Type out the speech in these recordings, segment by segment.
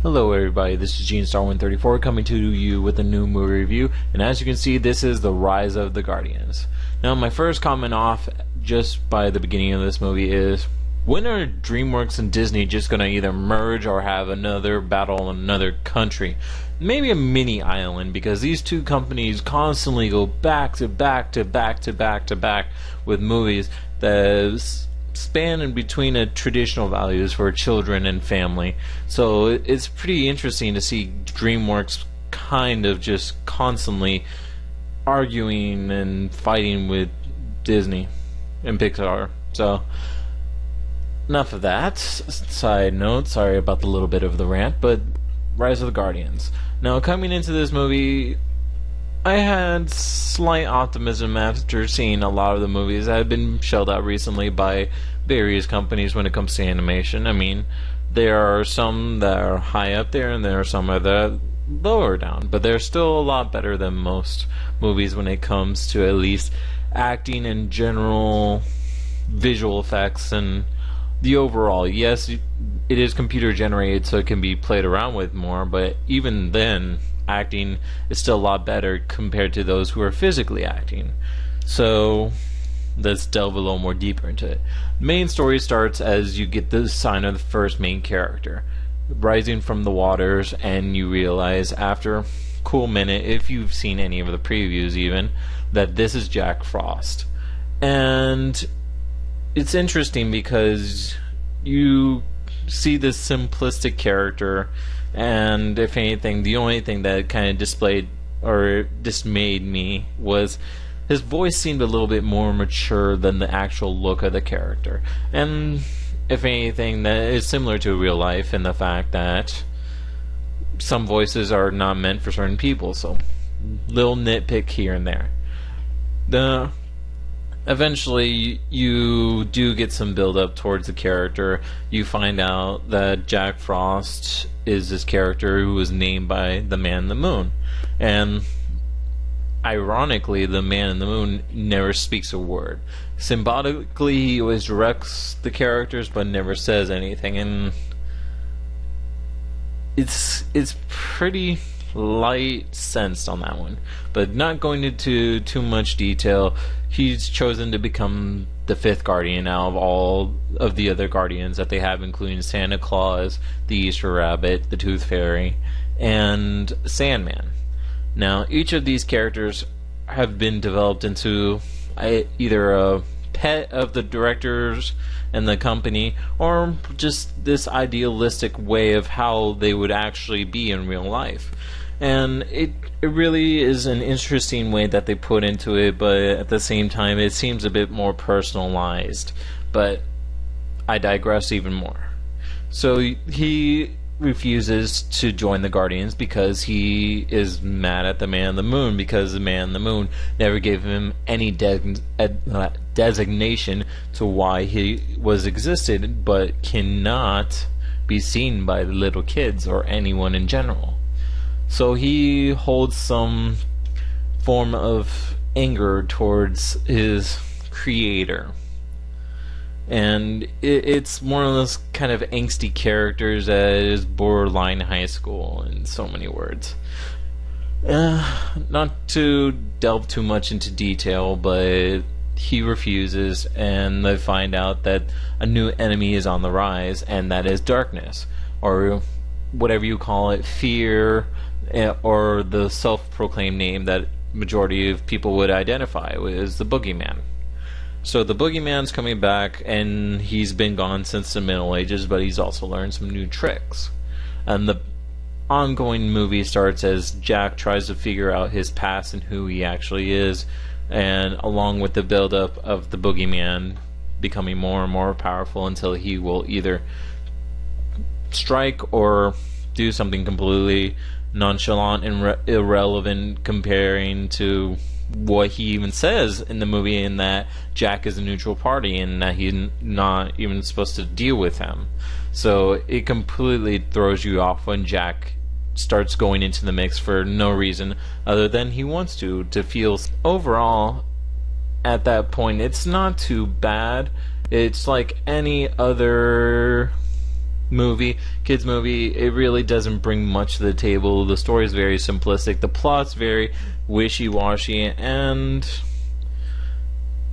Hello everybody, this is Gene Star 134 coming to you with a new movie review, and as you can see, this is The Rise of the Guardians. Now, my first comment off just by the beginning of this movie is when are DreamWorks and Disney just gonna either merge or have another battle in another country? Maybe a mini island, because these two companies constantly go back to back to back to back to back with movies that span in between a traditional values for children and family. So it's pretty interesting to see DreamWorks kind of just constantly arguing and fighting with Disney and Pixar. So enough of that. Side note, sorry about the little bit of the rant, but Rise of the Guardians. Now coming into this movie I had slight optimism after seeing a lot of the movies that have been shelled out recently by various companies when it comes to animation. I mean, there are some that are high up there, and there are some that are lower down, but they're still a lot better than most movies when it comes to at least acting and general visual effects and the overall. Yes, it is computer generated, so it can be played around with more, but even then, acting is still a lot better compared to those who are physically acting. So let's delve a little more deeper into it. Main story starts as you get the sign of the first main character rising from the waters, and you realize after cool minute, if you've seen any of the previews even, that this is Jack Frost. And it's interesting because you see this simplistic character and if anything, the only thing that kind of displayed or dismayed me was his voice seemed a little bit more mature than the actual look of the character. And if anything, that is similar to real life in the fact that some voices are not meant for certain people. So, little nitpick here and there. The eventually you do get some build up towards the character. You find out that Jack Frost is this character who was named by the man in the moon. And ironically, the man in the moon never speaks a word. Symbolically, he always directs the characters but never says anything. And it's it's pretty light sensed on that one. But not going into too much detail, he's chosen to become the fifth guardian out of all of the other guardians that they have, including Santa Claus, the Easter Rabbit, the Tooth Fairy, and Sandman. Now, each of these characters have been developed into either a pet of the directors and the company, or just this idealistic way of how they would actually be in real life and it it really is an interesting way that they put into it, but at the same time, it seems a bit more personalized. But I digress even more. So he refuses to join the Guardians because he is mad at the Man in the Moon because the Man in the Moon never gave him any de- designation to why he was existed, but cannot be seen by the little kids or anyone in general. So he holds some form of anger towards his creator. And it, it's one of those kind of angsty characters that is borderline high school in so many words. Uh, not to delve too much into detail, but he refuses, and they find out that a new enemy is on the rise, and that is darkness, or whatever you call it, fear, Eh, or the self-proclaimed name that majority of people would identify is the boogeyman. So the boogeyman's coming back, and he's been gone since the Middle Ages, but he's also learned some new tricks. And the ongoing movie starts as Jack tries to figure out his past and who he actually is, and along with the build-up of the boogeyman becoming more and more powerful until he will either strike or do something completely nonchalant and re- irrelevant comparing to what he even says in the movie in that Jack is a neutral party and that he's not even supposed to deal with him. So it completely throws you off when Jack starts going into the mix for no reason other than he wants to to feel overall at that point it's not too bad. It's like any other movie, kids movie. It really doesn't bring much to the table. The story is very simplistic. The plot's very wishy-washy, and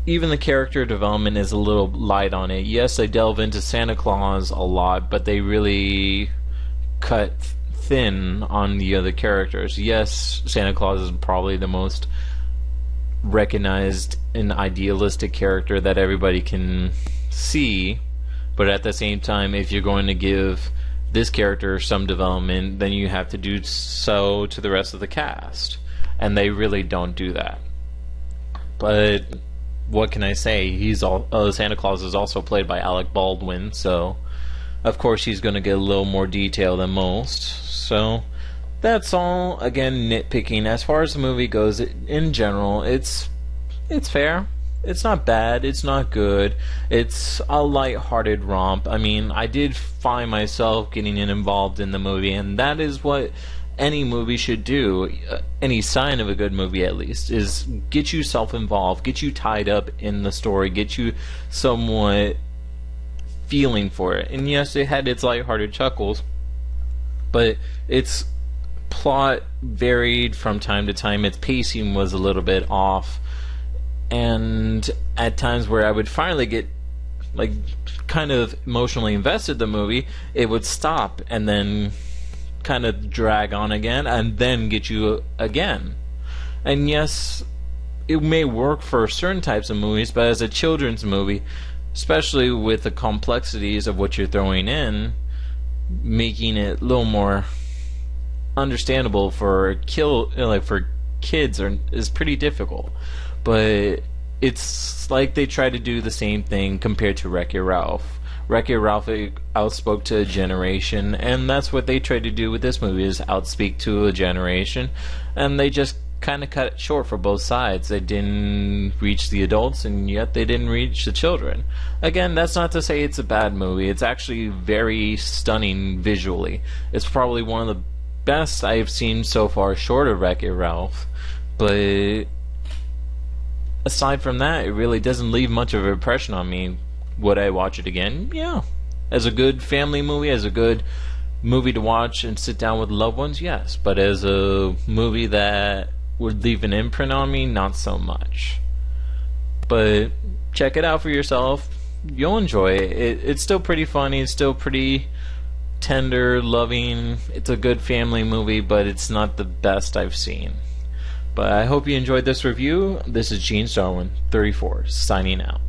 even the character development is a little light on it. Yes, they delve into Santa Claus a lot, but they really cut thin on the other characters. Yes, Santa Claus is probably the most recognized and idealistic character that everybody can see, but at the same time, if you're going to give this character some development, then you have to do so to the rest of the cast. And they really don't do that. But what can I say? He's all uh, Santa Claus is also played by Alec Baldwin, so of course he's going to get a little more detail than most. So that's all. Again, nitpicking. As far as the movie goes, in general, it's it's fair. It's not bad. It's not good. It's a light-hearted romp. I mean, I did find myself getting involved in the movie, and that is what any movie should do, uh, any sign of a good movie at least, is get you self involved, get you tied up in the story, get you somewhat feeling for it. And yes, it had its lighthearted chuckles, but its plot varied from time to time. Its pacing was a little bit off, and at times where I would finally get like kind of emotionally invested in the movie, it would stop and then kind of drag on again and then get you again. And yes, it may work for certain types of movies, but as a children's movie, especially with the complexities of what you're throwing in, making it a little more understandable for kill like for kids are, is pretty difficult. But it's like they try to do the same thing compared to Wreck It Ralph Wreck-It Ralph outspoke to a generation, and that's what they tried to do with this movie is outspeak to a generation, and they just kind of cut it short for both sides. They didn't reach the adults, and yet they didn't reach the children. Again, that's not to say it's a bad movie. It's actually very stunning visually. It's probably one of the best I've seen so far, short of Wreck-It Ralph. But aside from that, it really doesn't leave much of an impression on me. Would I watch it again? Yeah. As a good family movie, as a good movie to watch and sit down with loved ones, yes. But as a movie that would leave an imprint on me, not so much. But check it out for yourself. You'll enjoy it. it it's still pretty funny. It's still pretty tender, loving. It's a good family movie, but it's not the best I've seen. But I hope you enjoyed this review. This is Genestarwind, 34, signing out.